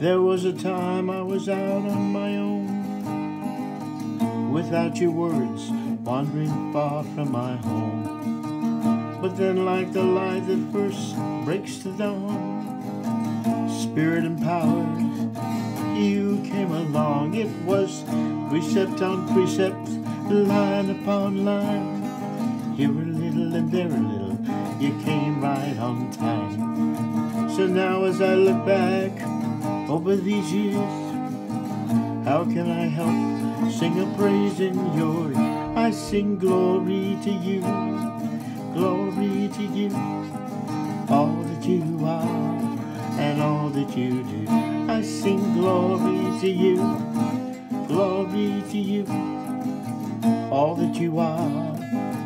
There was a time I was out on my own, without your words, wandering far from my home. But then, like the light that first breaks the dawn, spirit empowered, you came along. It was precept on precept, line upon line. Here a little and there a little, you came right on time. So now, as I look back, over these years. How can I help sing a praise in your I sing glory to you, glory to you, all that you are and all that you do. I sing glory to you, glory to you, all that you are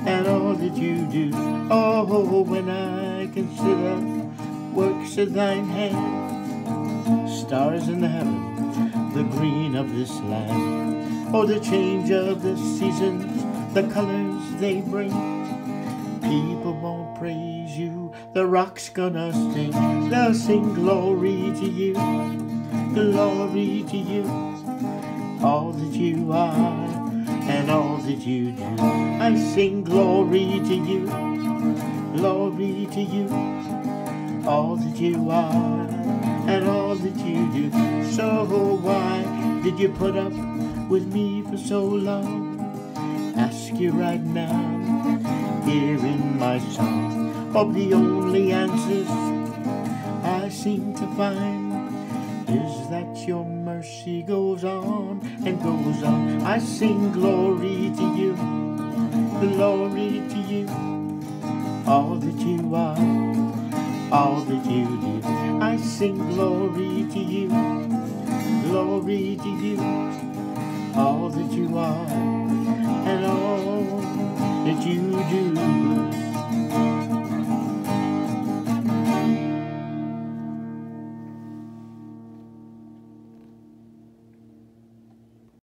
and all that you do. Oh, when I consider works of thine hand stars in the heaven, the green of this land. Oh, the change of the seasons, the colors they bring. People won't praise you, the rock's gonna sing. They'll sing glory to you, glory to you, all that you are and all that you do. I sing glory to you, glory to you, all that you are that you do. So why did you put up with me for so long? Ask you right now, here in my song. Of the only answers I seem to find is that your mercy goes on and goes on. I sing glory to you, glory to you, all that you are, all that you do. Sing glory to you, glory to you, all that you are